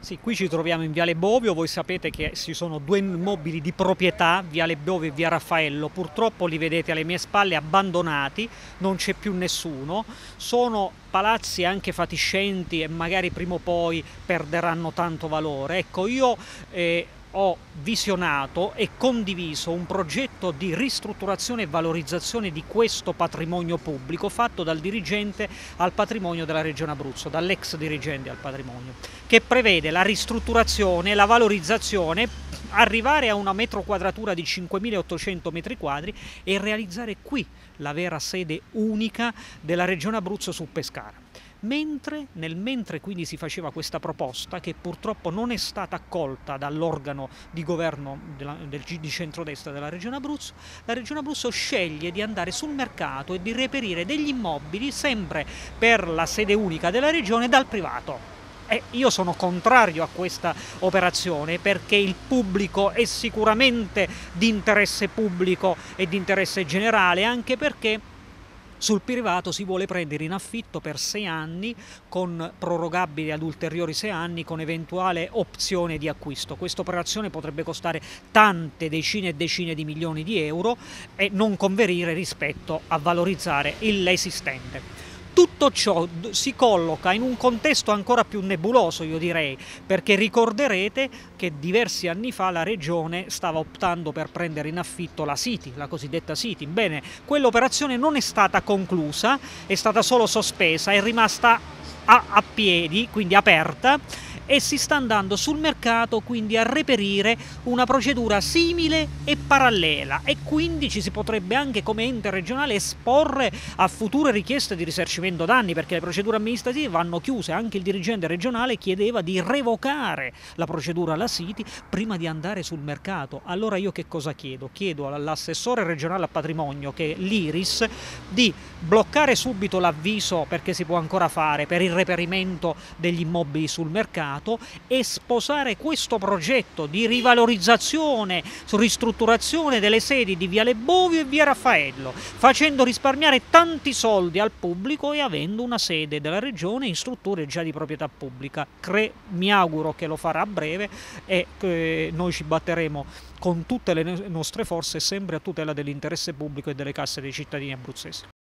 Sì, qui ci troviamo in Viale Bovio, voi sapete che ci sono due immobili di proprietà, Viale Bovio e Via Raffaello, purtroppo li vedete alle mie spalle abbandonati, non c'è più nessuno, sono palazzi anche fatiscenti e magari prima o poi perderanno tanto valore. Ecco, io eh, ho visionato e condiviso un progetto di ristrutturazione e valorizzazione di questo patrimonio pubblico fatto dal dirigente al patrimonio della Regione Abruzzo, dall'ex dirigente al patrimonio, che prevede la ristrutturazione la valorizzazione, arrivare a una metro quadratura di 5.800 metri quadri e realizzare qui la vera sede unica della Regione Abruzzo su Pescara mentre nel mentre quindi si faceva questa proposta che purtroppo non è stata accolta dall'organo di governo della, del, di centrodestra della regione Abruzzo, la regione Abruzzo sceglie di andare sul mercato e di reperire degli immobili sempre per la sede unica della regione dal privato. E io sono contrario a questa operazione perché il pubblico è sicuramente di interesse pubblico e di interesse generale, anche perché sul privato si vuole prendere in affitto per sei anni con prorogabili ad ulteriori sei anni con eventuale opzione di acquisto. Questa operazione potrebbe costare tante decine e decine di milioni di euro e non converire rispetto a valorizzare l'esistente. Tutto ciò si colloca in un contesto ancora più nebuloso, io direi, perché ricorderete che diversi anni fa la Regione stava optando per prendere in affitto la City, la cosiddetta City. Bene, quell'operazione non è stata conclusa, è stata solo sospesa, è rimasta a, a piedi, quindi aperta, e si sta andando sul mercato quindi a reperire una procedura simile e parallela e quindi ci si potrebbe anche come ente regionale esporre a future richieste di risarcimento danni perché le procedure amministrative vanno chiuse, anche il dirigente regionale chiedeva di revocare la procedura alla City prima di andare sul mercato. Allora io che cosa chiedo? Chiedo all'assessore regionale a patrimonio che è l'Iris di bloccare subito l'avviso perché si può ancora fare per il reperimento degli immobili sul mercato Stato e sposare questo progetto di rivalorizzazione, ristrutturazione delle sedi di Viale Bovio e Via Raffaello, facendo risparmiare tanti soldi al pubblico e avendo una sede della regione in strutture già di proprietà pubblica. Cre mi auguro che lo farà a breve e eh, noi ci batteremo con tutte le nostre forze sempre a tutela dell'interesse pubblico e delle casse dei cittadini abruzzesi.